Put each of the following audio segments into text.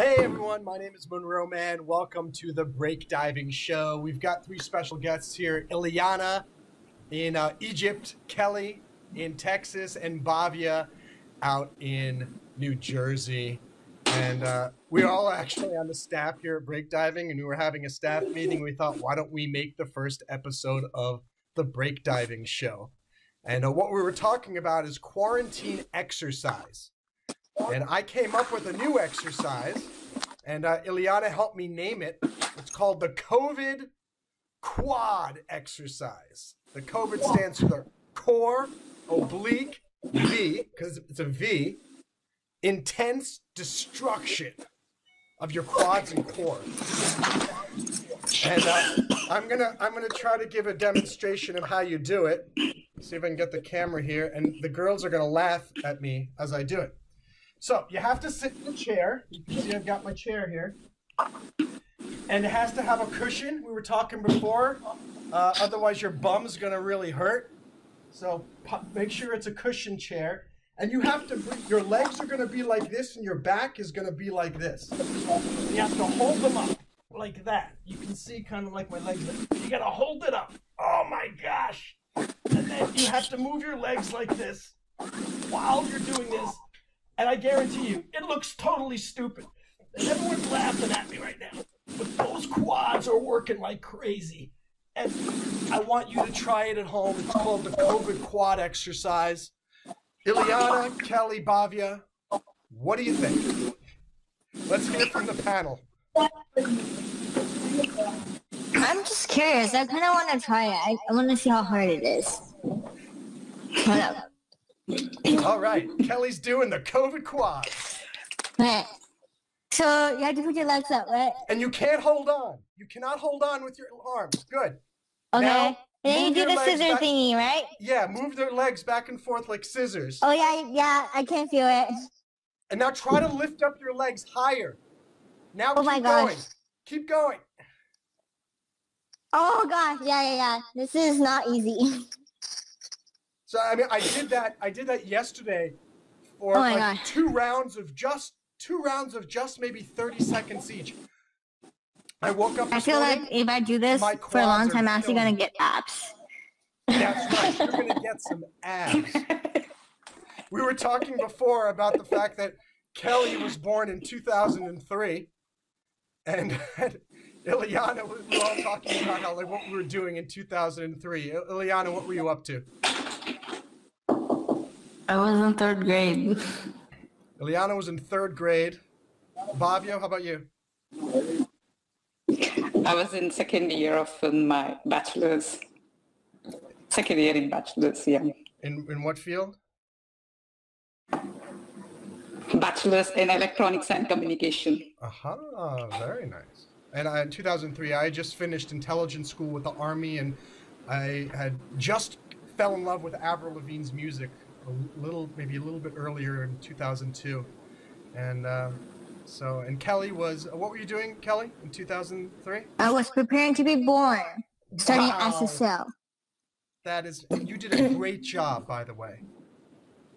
Hey everyone, my name is Munroe Mann. Welcome to the Break Diving Show. We've got three special guests here Ileana in uh, Egypt, Kelly in Texas, and Bhavya out in New Jersey. And uh, we're all actually on the staff here at Break Diving, and we were having a staff meeting. We thought, why don't we make the first episode of the Break Diving Show? And uh, what we were talking about is quarantine exercise. And I came up with a new exercise, and uh, Ileana helped me name it. It's called the COVID Quad exercise. The COVID stands for the core oblique V, because it's a V, intense destruction of your quads and core. And uh, I'm gonna I'm gonna try to give a demonstration of how you do it. See if I can get the camera here, and the girls are gonna laugh at me as I do it. So you have to sit in the chair. You can see I've got my chair here. And it has to have a cushion. We were talking before. Uh, otherwise, your bum's going to really hurt. So make sure it's a cushion chair. And you have to, your legs are going to be like this and your back is going to be like this. You have to hold them up like that. You can see kind of like my legs. You got to hold it up. Oh my gosh. And then you have to move your legs like this while you're doing this and I guarantee you, it looks totally stupid. And everyone's laughing at me right now. But those quads are working like crazy. And I want you to try it at home. It's called the COVID quad exercise. Ileana, Kelly, Bhavya, what do you think? Let's hear from the panel. I'm just curious. I kind of want to try it. I, I want to see how hard it is. Hold up. All right, Kelly's doing the COVID quad. Right. So you have to put your legs up, right? And you can't hold on. You cannot hold on with your arms. Good. Okay. Now, then you do the scissor back, thingy, right? Yeah, move their legs back and forth like scissors. Oh yeah, yeah, I can't feel it. And now try to lift up your legs higher. Now oh keep my gosh. going. Keep going. Oh gosh, yeah, yeah, yeah. This is not easy. So I mean, I did that. I did that yesterday for oh like two rounds of just two rounds of just maybe thirty seconds each. I woke up. I feel morning, like if I do this for a long time, I'm actually gonna get abs. That's right. You're gonna get some abs. we were talking before about the fact that Kelly was born in 2003, and, and Ileana, we were all talking about how like what we were doing in 2003. Ileana, what were you up to? I was in third grade. Ileana was in third grade. Bhavya, how about you? I was in second year of my bachelor's. Second year in bachelor's, yeah. In in what field? Bachelor's in electronics and communication. Aha, uh-huh, very nice. And I, in 2003, I just finished intelligence school with the Army, and I had just fell in love with Avril Lavigne's music a little, maybe a little bit earlier in 2002, and uh, so and Kelly was. What were you doing, Kelly, in 2003? I was preparing to be born, studying wow. SSL. That is, you did a great job, by the way.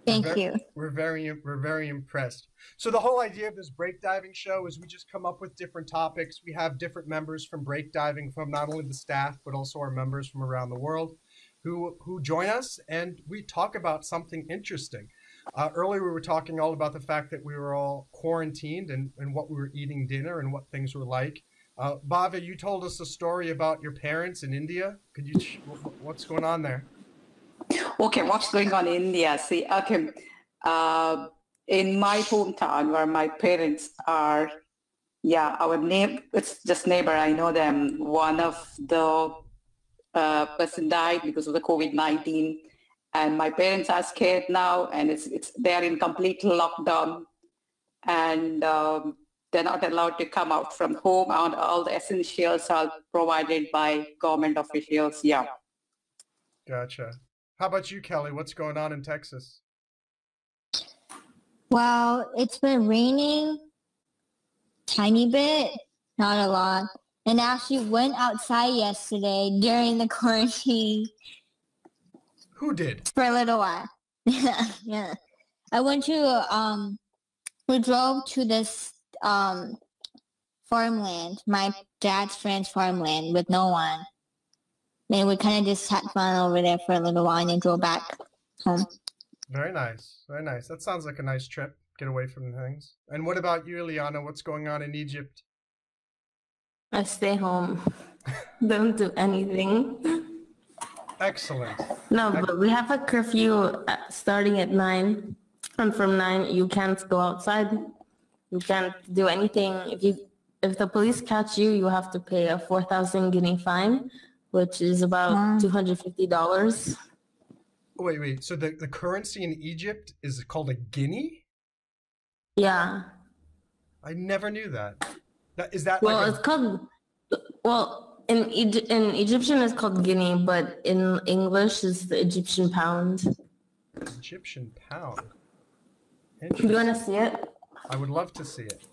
Thank we're very, you. We're very, we're very impressed. So the whole idea of this break diving show is we just come up with different topics. We have different members from break diving from not only the staff but also our members from around the world who who join us and we talk about something interesting. Uh, earlier, we were talking all about the fact that we were all quarantined and, and what we were eating dinner and what things were like. Uh, Bhavya, you told us a story about your parents in India. Could you? What's going on there? Okay, what's going on in India? See, okay, uh, in my hometown where my parents are, yeah, our name it's just neighbor. I know them. One of the uh, person died because of the COVID-19. And my parents are scared now and it's, it's, they're in complete lockdown and um, they're not allowed to come out from home and all the essentials are provided by government officials. Yeah. Gotcha. How about you, Kelly? What's going on in Texas? Well, it's been raining tiny bit, not a lot and actually went outside yesterday during the quarantine. Who did? For a little while. yeah, yeah. I went to um, we drove to this um farmland, my dad's friend's farmland with no one. And we kind of just had fun over there for a little while and then drove back home. Very nice. Very nice. That sounds like a nice trip. Get away from things. And what about you, Ileana? What's going on in Egypt? I stay home. Don't do anything. Excellent. No, but we have a curfew at- starting at nine, and from nine you can't go outside. You can't do anything. If you if the police catch you, you have to pay a four thousand guinea fine, which is about two hundred fifty dollars. Wait, wait. So the, the currency in Egypt is called a guinea? Yeah. I never knew that. That is that Well, like it's called. Well, in Egy- in Egyptian it's called guinea, but in English it's the Egyptian pound. Egyptian pound? Do you want to see it? I would love to see it.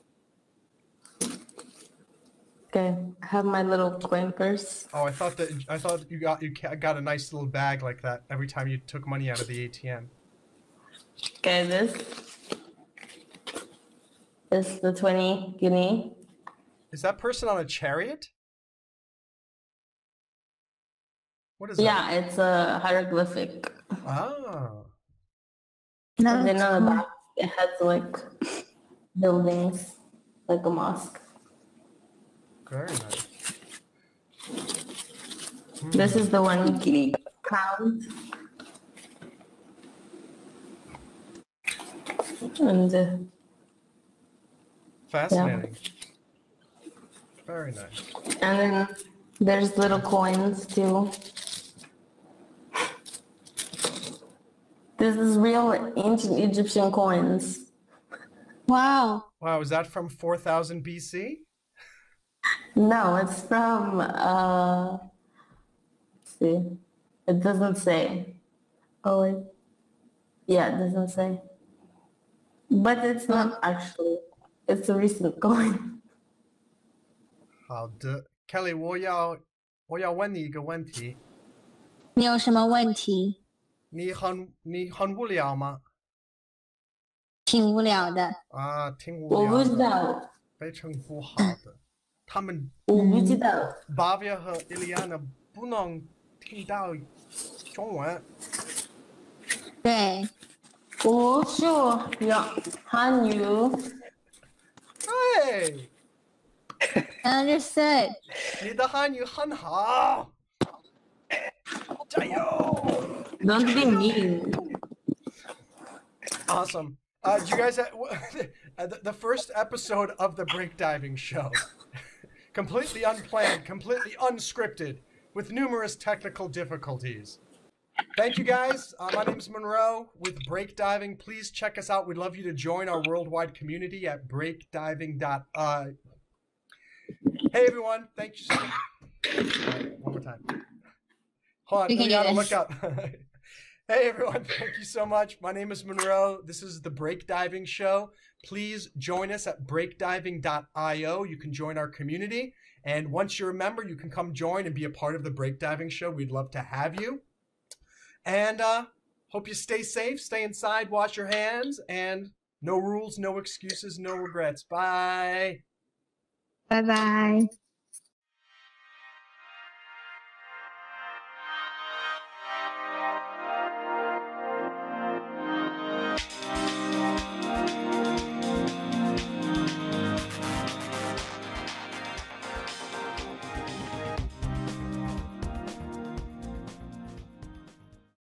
Okay, I have my little coin purse. Oh, I thought that I thought you got you got a nice little bag like that every time you took money out of the ATM. Okay, this is the 20 guinea. Is that person on a chariot? What is Yeah, it's a hieroglyphic. that? Ah, And then on the back, it has like buildings, like a mosque. very nice. This is the one Guinea. pound. And uh, Fascinating. Very nice. and then there's little coins too. This is real ancient Egyptian coins. Wow. Wow, is that from 4000 BC? No, it's from uh let's see. It doesn't say. Oh wait. Yeah, it doesn't say. But it's not actually. It's a recent coin. 好的，Kelly，我要我要问你一个问题，你有什么问题？你很你很无聊吗？挺无聊的。啊，挺无聊的我不知，道，非常不好的。他们我不知道。Bavia 和 Iliana 不能听到中文。对，我说要汉语。Understood. 你的汉语很好，加油 Don't be mean. Awesome. Uh, you guys, uh, the, the first episode of the break Diving Show, completely unplanned, completely unscripted, with numerous technical difficulties. Thank you guys. Uh, my is Munroe with Break Diving. Please check us out. We'd love you to join our worldwide community at breakdiving.uh, Hey everyone, thank you so much. One more time. Hold on, You can do Liana, this. look up. hey everyone, thank you so much. My name is Munroe. This is the Break Diving Show. Please join us at breakdiving.io. You can join our community. And once you're a member, you can come join and be a part of the Break Diving Show. We'd love to have you. And uh, hope you stay safe, stay inside, wash your hands, and no rules, no excuses, no regrets. Bye. Bye bye.